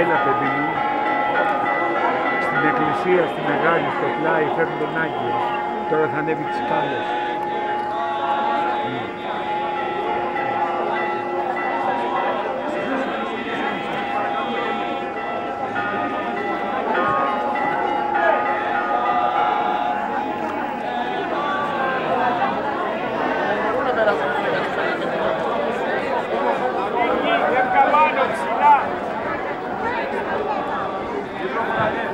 Έλα παιδί μου. Στην εκκλησία, στη μεγάλη, στο πλάι, φέρνουν τον Άγιο. Τώρα θα ανέβει τις σκάλες. Amen.